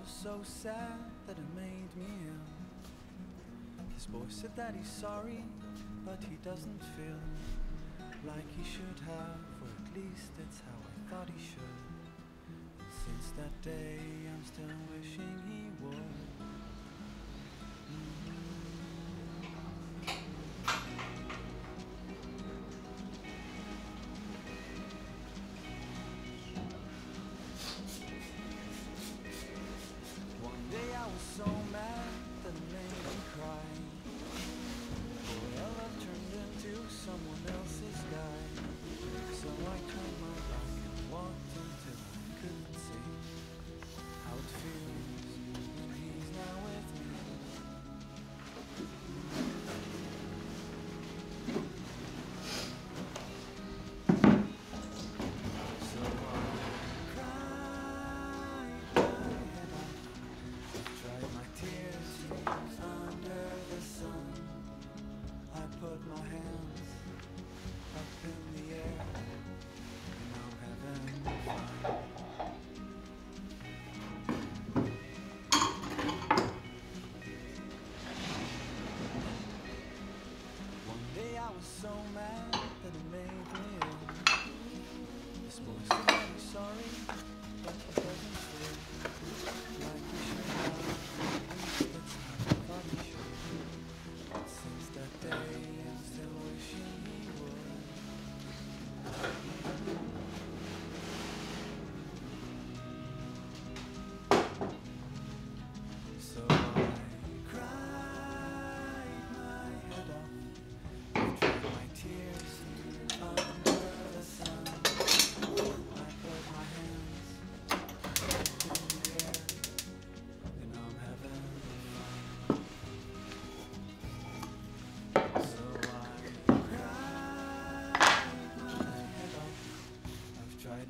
was so sad that it made me ill. His boy said that he's sorry, but he doesn't feel like he should have, or at least that's how I thought he should. And since that day, I'm still wishing he would.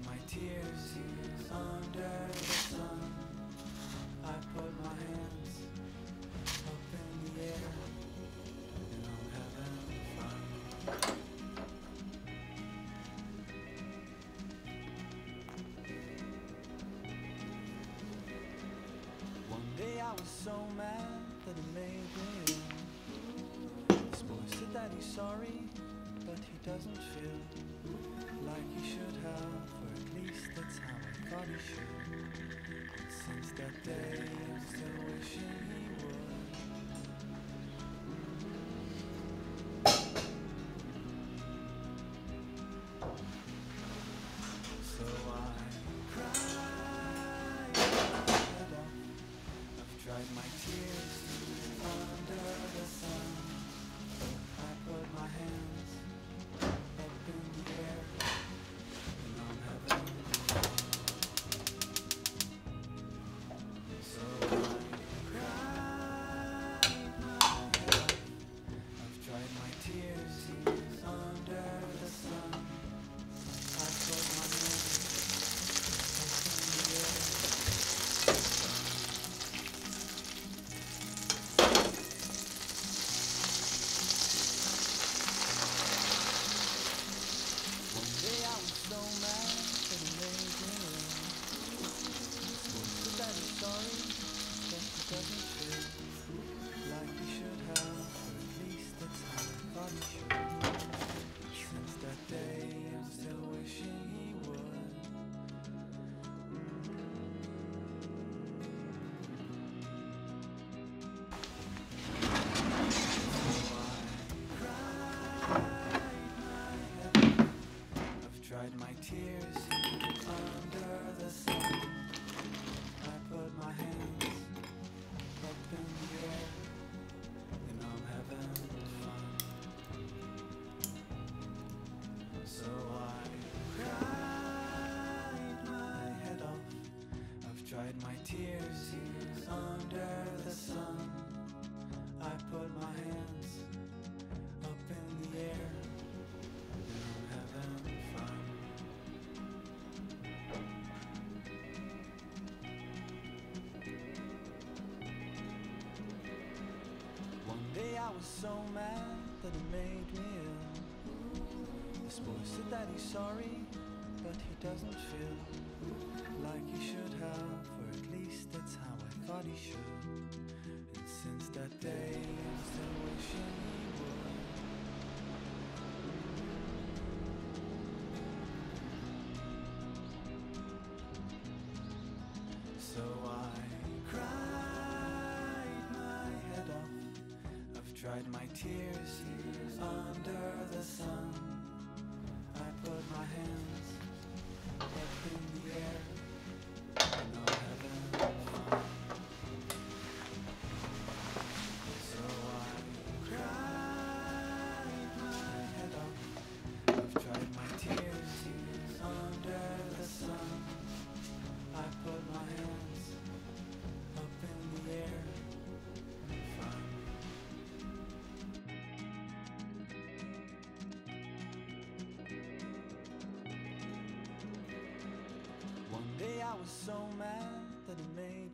my tears under the sun. I put my hands up in the air and I'm having fun. One day I was so mad that it made me ill. This boy said that he's sorry, but he doesn't feel like he should have. Spanish since then. hide my tears under the sun. I was so mad that it made me ill. This boy said that he's sorry, but he doesn't feel like he should have, or at least that's how I thought he should. And since that day, I'm still wishing dried my tears under the sun. I put my hands up in the air. I was so mad that it made